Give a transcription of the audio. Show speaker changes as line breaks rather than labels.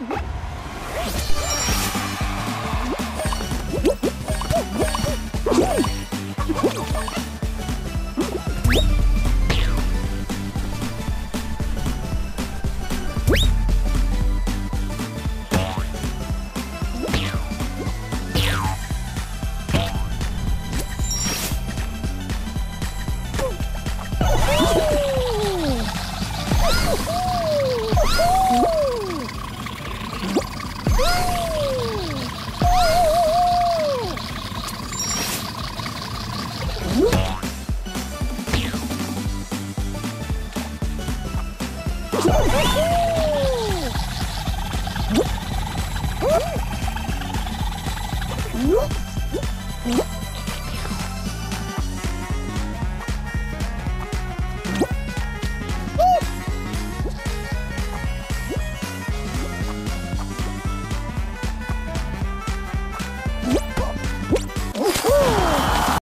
Mm-hmm. 응?